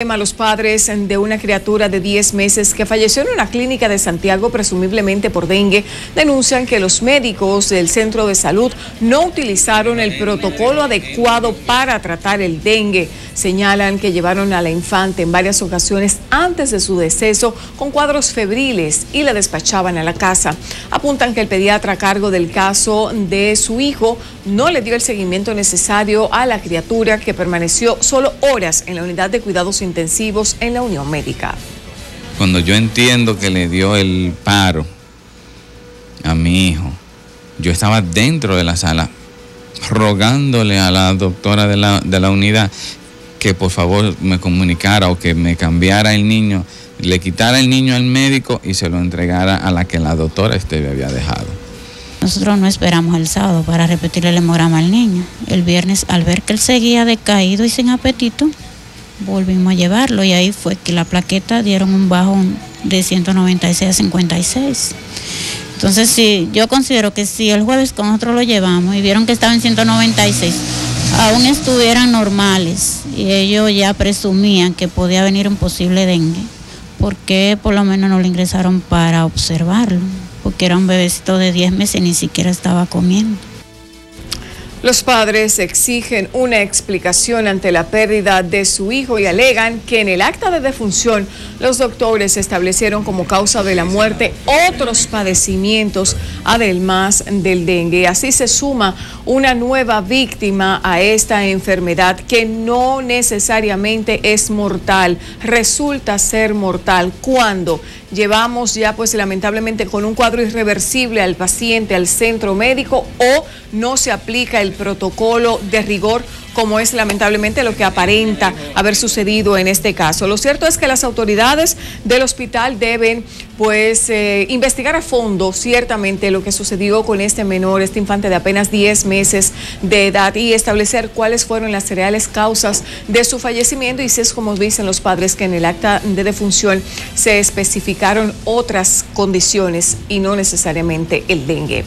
Los padres de una criatura de 10 meses que falleció en una clínica de Santiago presumiblemente por dengue denuncian que los médicos del centro de salud no utilizaron el protocolo adecuado para tratar el dengue. Señalan que llevaron a la infante en varias ocasiones antes de su deceso con cuadros febriles y la despachaban a la casa. Apuntan que el pediatra a cargo del caso de su hijo no le dio el seguimiento necesario a la criatura que permaneció solo horas en la unidad de cuidados intensivos en la Unión Médica. Cuando yo entiendo que le dio el paro a mi hijo, yo estaba dentro de la sala rogándole a la doctora de la, de la unidad que por favor me comunicara o que me cambiara el niño, le quitara el niño al médico y se lo entregara a la que la doctora este había dejado. Nosotros no esperamos el sábado para repetir el hemograma al niño. El viernes, al ver que él seguía decaído y sin apetito, volvimos a llevarlo y ahí fue que la plaqueta dieron un bajo de 196 a 56. Entonces, sí, yo considero que si el jueves con nosotros lo llevamos y vieron que estaba en 196, aún estuvieran normales y ellos ya presumían que podía venir un posible dengue, ¿por qué por lo menos no lo ingresaron para observarlo? Porque era un bebecito de 10 meses y ni siquiera estaba comiendo. Los padres exigen una explicación ante la pérdida de su hijo y alegan que en el acta de defunción los doctores establecieron como causa de la muerte otros padecimientos además del dengue. Así se suma una nueva víctima a esta enfermedad que no necesariamente es mortal, resulta ser mortal cuando llevamos ya pues lamentablemente con un cuadro irreversible al paciente al centro médico o no se aplica el protocolo de rigor como es lamentablemente lo que aparenta haber sucedido en este caso. Lo cierto es que las autoridades del hospital deben pues eh, investigar a fondo ciertamente lo que sucedió con este menor, este infante de apenas 10 meses de edad y establecer cuáles fueron las reales causas de su fallecimiento y si es como dicen los padres que en el acta de defunción se especificaron otras condiciones y no necesariamente el dengue.